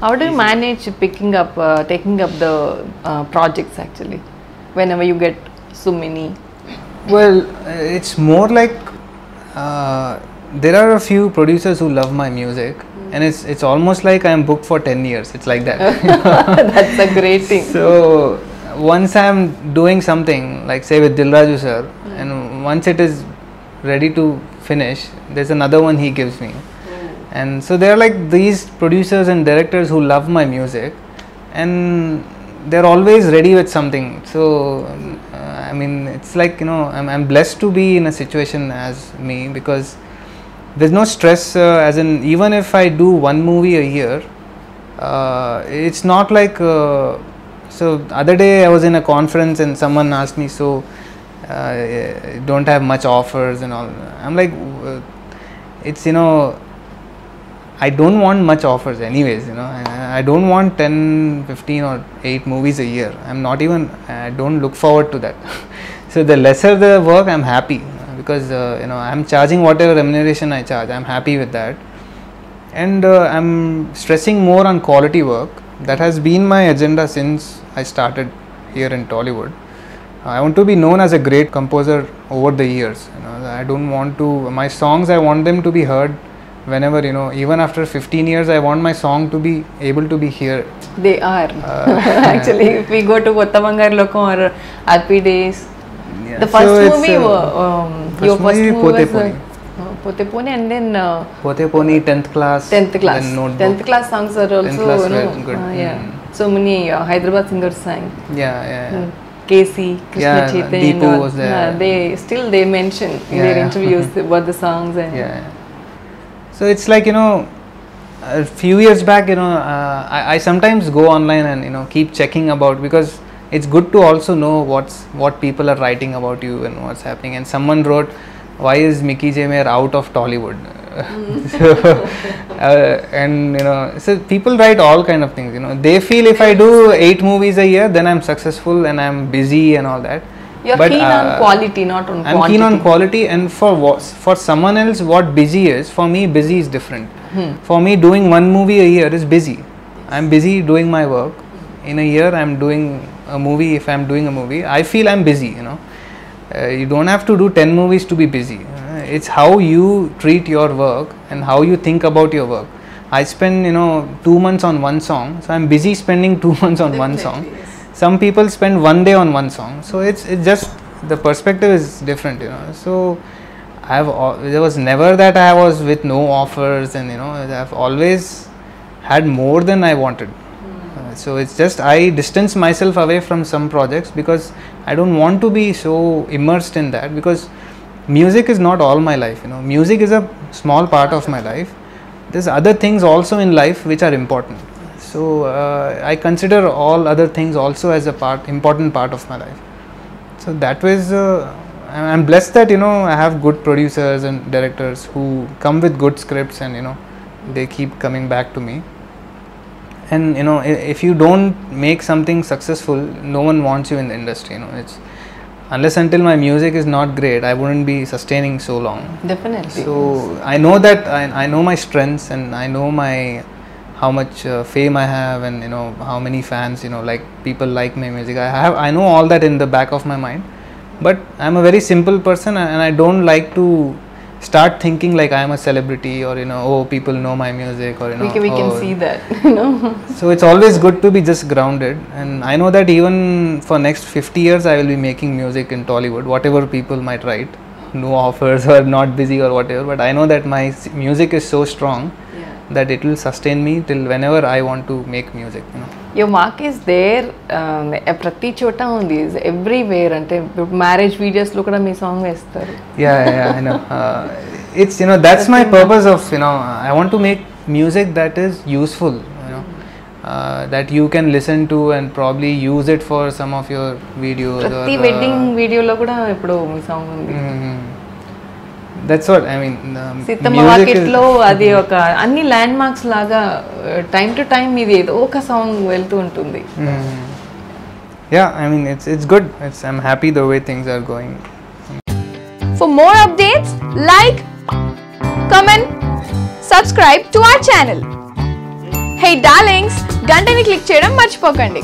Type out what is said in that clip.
How do you manage picking up, uh, taking up the uh, projects actually? Whenever you get so many. Well, uh, it's more like uh, there are a few producers who love my music, and it's it's almost like I'm booked for ten years. It's like that. That's a great thing. so once I'm doing something like say with Dilraju sir, and once it is ready to finish, there's another one he gives me, and so there are like these producers and directors who love my music, and they're always ready with something. So uh, I mean, it's like you know, I'm I'm blessed to be in a situation as me because there's no stress uh, as in even if i do one movie a year uh, it's not like uh, so other day i was in a conference and someone asked me so uh, don't have much offers and all i'm like it's you know i don't want much offers anyways you know. I, don't want 10 15 or 8 movies a year. I'm not even i don't look forward to that. So the lesser the work i'm happy. Because uh, you know i'm charging whatever remuneration i charge. I'm happy with that. And uh, i'm stressing more on quality work. That has been my agenda since i started here in tollywood. I want to be known as a great composer over the years you know. I don't want to my songs i want them to be heard whenever you know even after 15 years i want my song to be able to be here They are. Uh, actually, if we go to Kotha Bangaru Lokam or Happy Days, Yeah, the first so movie, uh, um, first your first movie, movie was uh, uh, Pote Poni and then uh, Pote Poni 10th class 10th class. then 10th class songs are also, class you know, were good. uh, yeah. Mm. So many uh, Hyderabad singers sang. yeah yeah, yeah. Casey, Krishna Yeah, Chaitanya, Deepu was there. They still they mention in Yeah, their interviews about the songs and yeah so it's like you know a few years back you know uh, I, I sometimes go online and you know keep checking about because it's good to also know what's what people are writing about you and what's happening. And someone wrote why is Mickey J Meyer out of Tollywood? So, uh, and you know so people write all kind of things you know. They feel if I do eight movies a year then I'm successful and I'm busy and all that you're But, keen on uh, quality, not on I'm quantity. keen on quality, and for for someone else, what busy is for me, busy is different. For me, doing one movie a year is busy. I'm busy doing my work. In a year, I'm doing a movie. If I'm doing a movie, I feel I'm busy. You know, uh, you don't have to do ten movies to be busy. Uh, it's how you treat your work and how you think about your work. I spend you know two months on one song, so I'm busy spending two months on one song some people spend one day on one song. So it's it's just the perspective is different you know. So i've there was never that i was with no offers and you know i've always had more than i wanted. Uh, so it's just i distance myself away from some projects because i don't want to be so immersed in that because music is not all my life you know. Music is a small part of my life. There's other things also in life which are important so uh, i consider all other things also as a part important part of my life. So that was uh, I- i'm blessed that you know i have good producers and directors who come with good scripts and you know they keep coming back to me. And you know if you don't make something successful no one wants you in the industry you know. It's unless until my music is not great i wouldn't be sustaining so long. Definitely. so I know that I, I know my strengths and I know my how much uh, fame I have and you know how many fans you know like people like my music. I have I know all that in the back of my mind, but I'm a very simple person and I don't like to start thinking like I am a celebrity or you know oh people know my music or you know we can, we can oh, see that, you know. so it's always good to be just grounded and i know that even for next 50 years i will be making music in tollywood whatever people might write no offers or not busy or whatever but i know that my music is so strong that it will sustain me till whenever I want to make music. Music యో Your mark is there. ప్రతి చోట ఉంది everywhere అంటే marriage వీడియోస్లో కూడా మీ song వేస్తారు it's you know that's my purpose of you know I want to make music that is useful you know that you can listen to and probably use it for some of your videos ప్రతి wedding వీడియోలో కూడా ఇప్పుడు మీ song ఉంది that's what I mean Seethamma మార్కెట్లో అది ఒక అన్ని ల్యాండ్ మార్క్స్ లాగా టైం టు టైం ఇది ఏదో ఒక సాంగ్ వెళ్తూ ఉంటుంది. Yeah I mean it's it's good it's I am happy the way things are going for more updates like comment subscribe to our channel hey darlings గంటని click చేయడం మర్చిపోకండి.